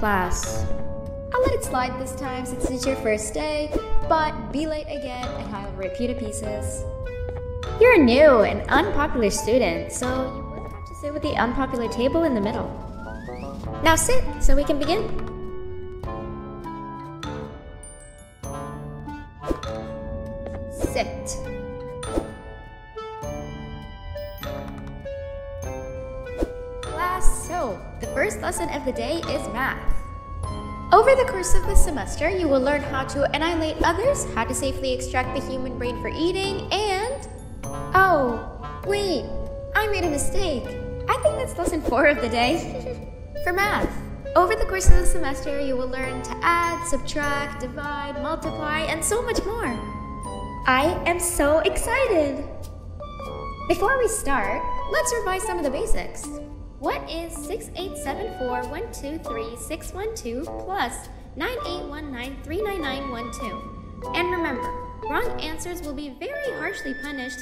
class. I'll let it slide this time since it's your first day, but be late again and I'll rip you to pieces. You're a new and unpopular student, so you would have to sit with the unpopular table in the middle. Now sit so we can begin. The day is math. Over the course of the semester, you will learn how to annihilate others, how to safely extract the human brain for eating, and. Oh, wait, I made a mistake. I think that's lesson four of the day. for math. Over the course of the semester, you will learn to add, subtract, divide, multiply, and so much more. I am so excited! Before we start, let's revise some of the basics. What is 6874123612 plus 9819399912? And remember, wrong answers will be very harshly punished.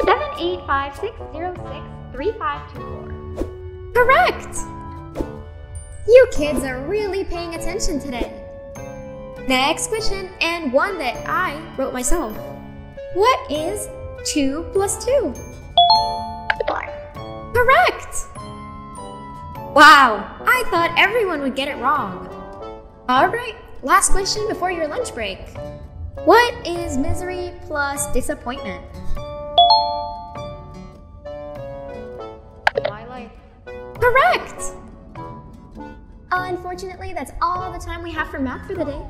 785606354. Correct! You kids are really paying attention today. Next question, and one that I wrote myself. What is 2 plus 2? Correct! Wow, I thought everyone would get it wrong. Alright, last question before your lunch break. What is misery plus disappointment? My life. Correct! Unfortunately, that's all the time we have for math for the day.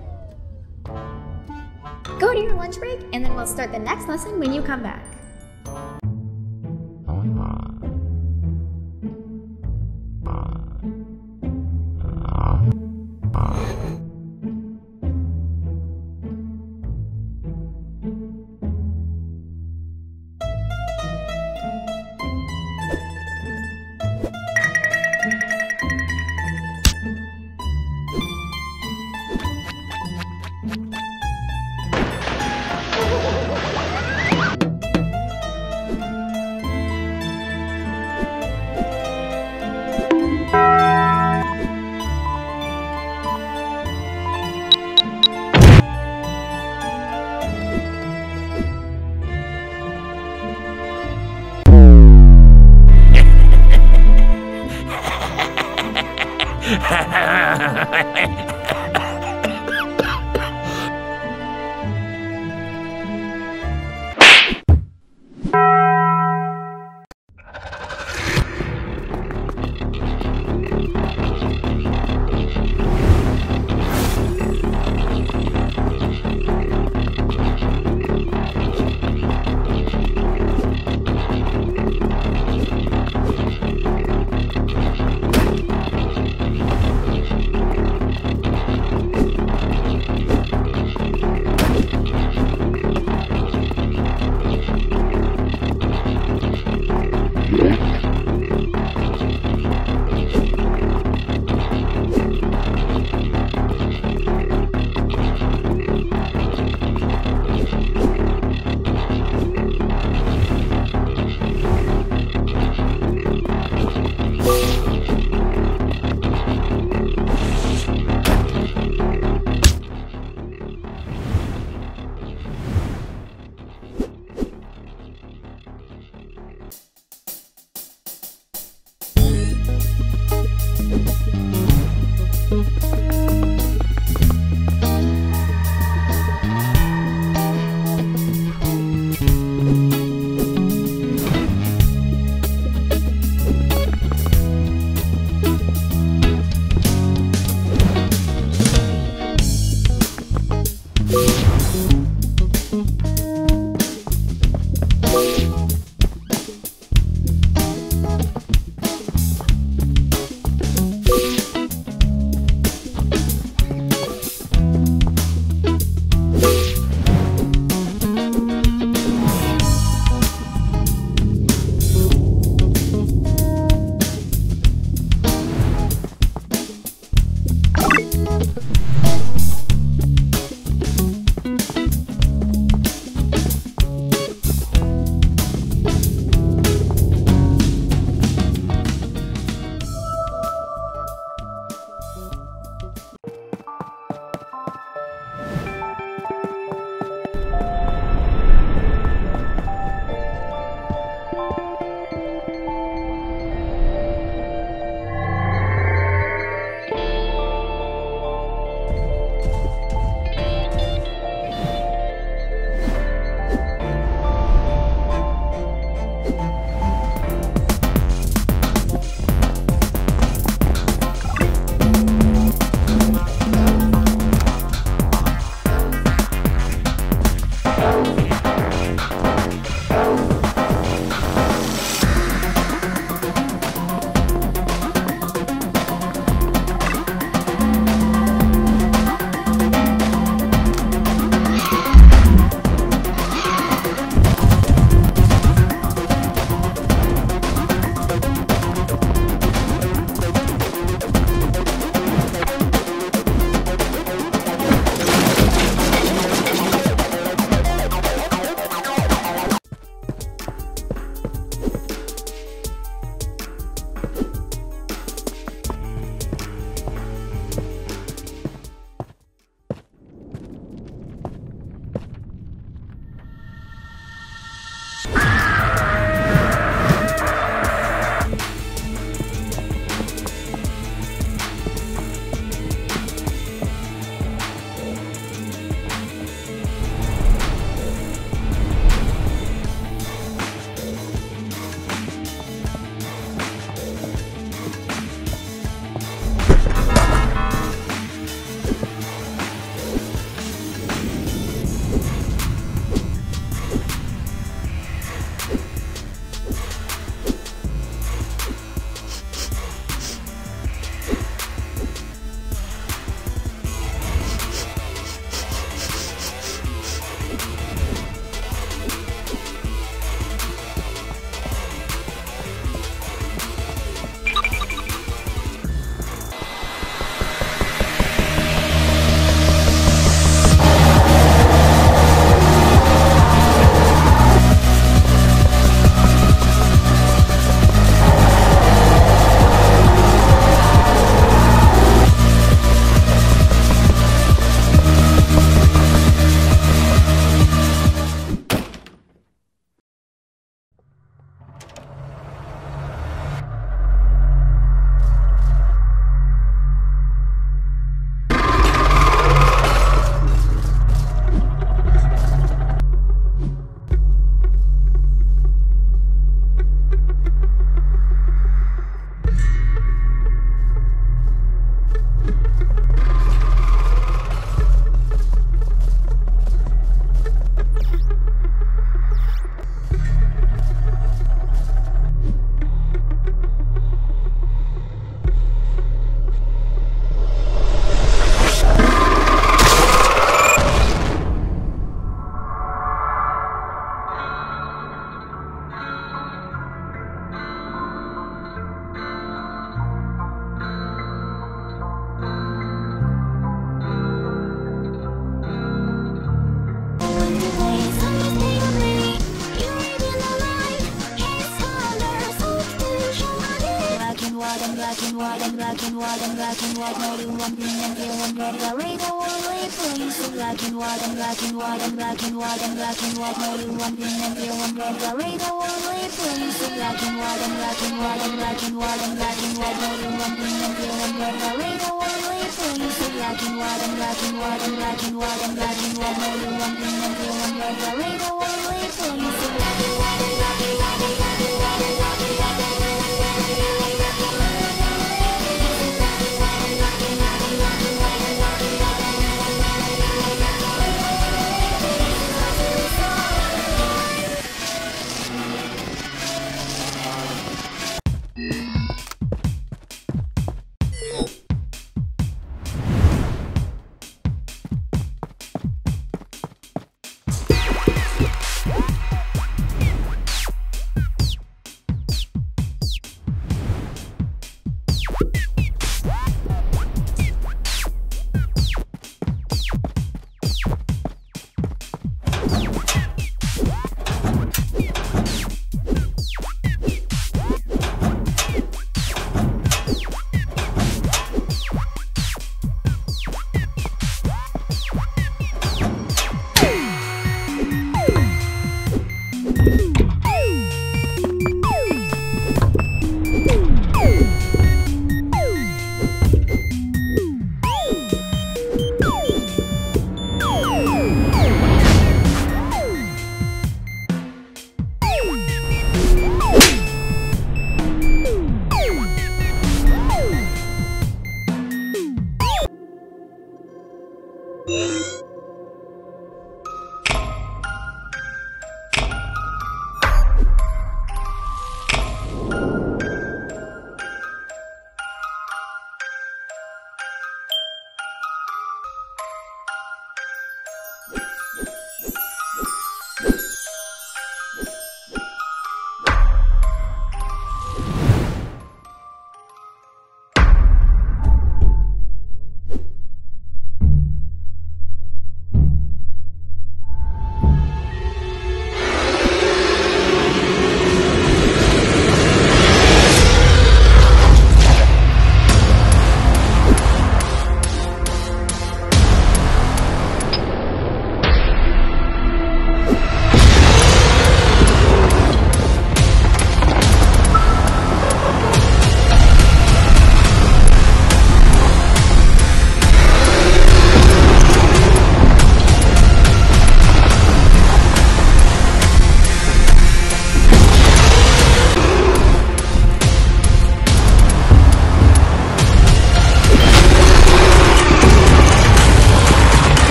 Go to your lunch break, and then we'll start the next lesson when you come back. White and black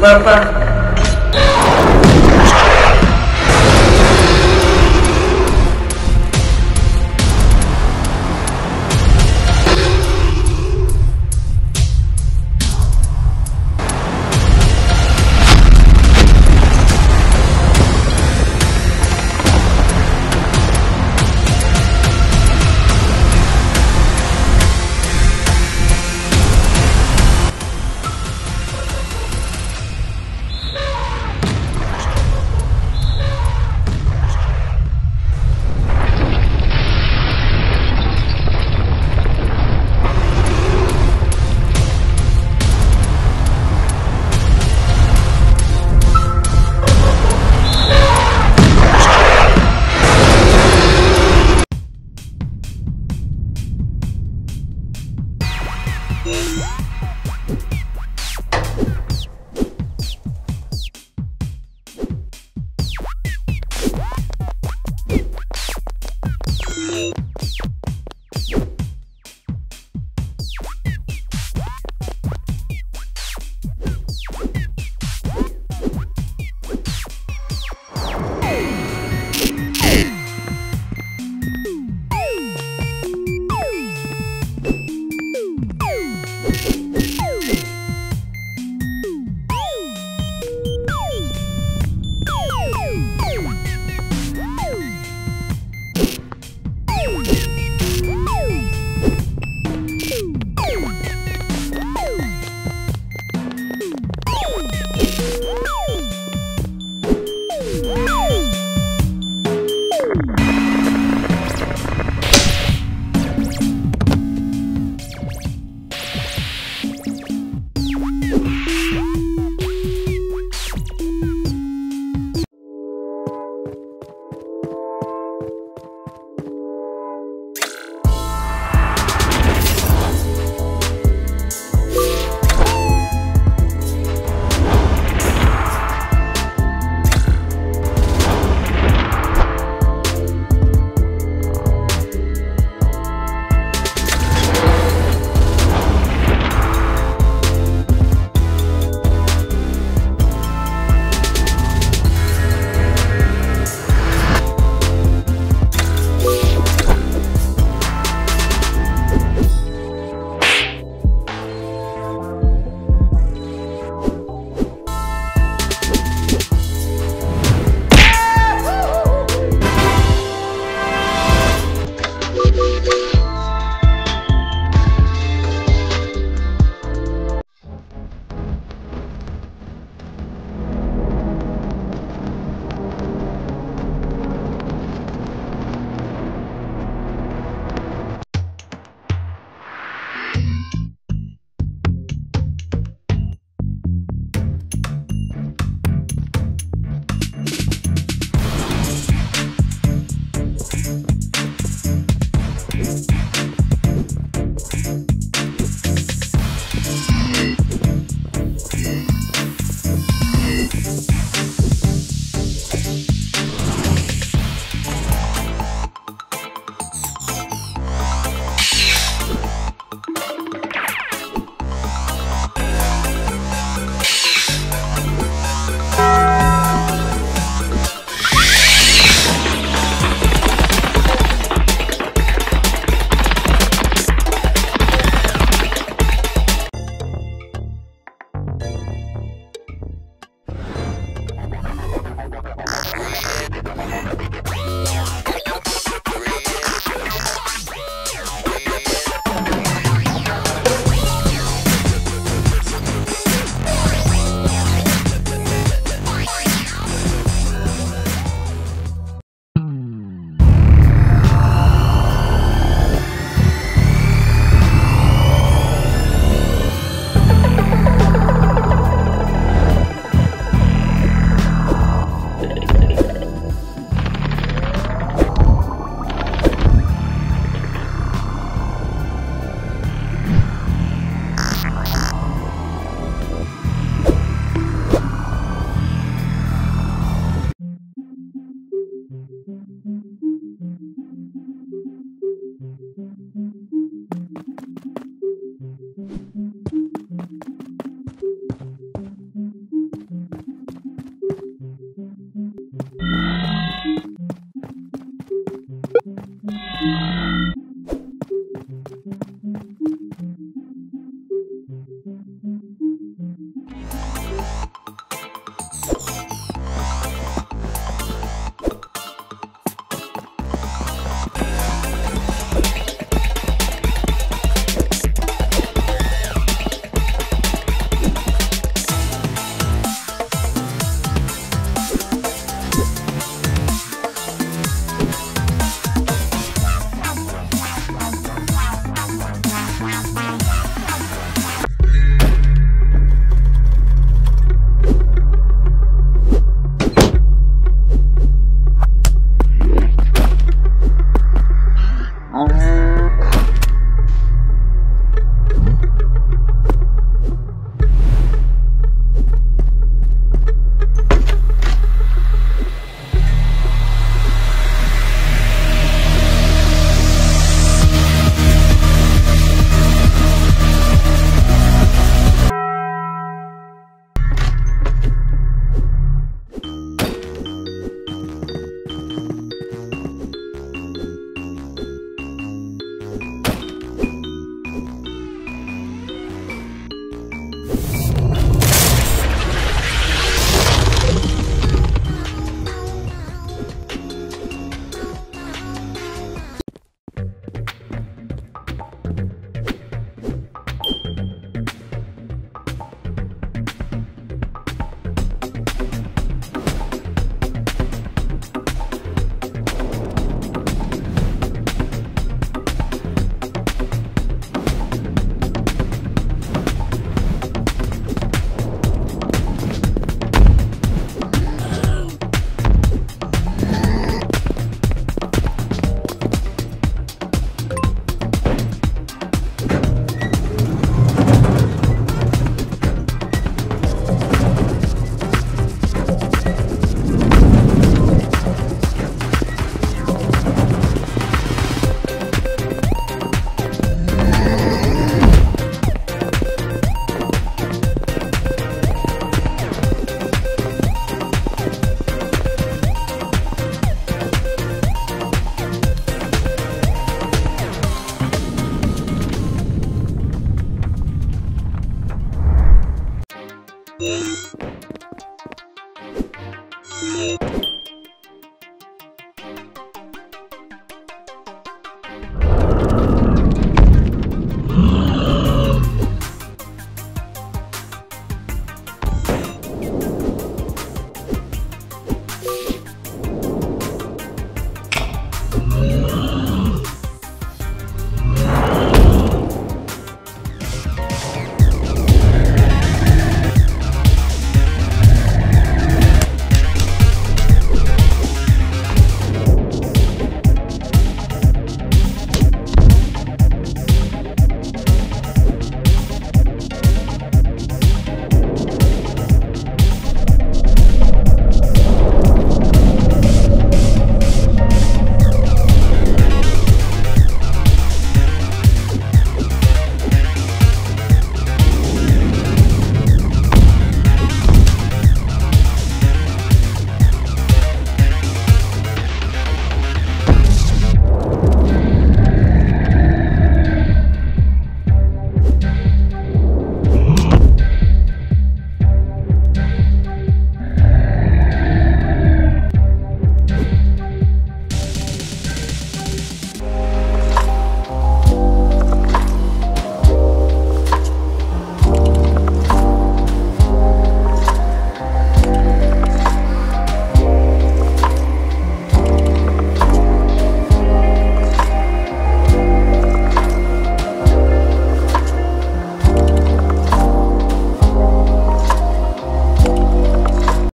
mapa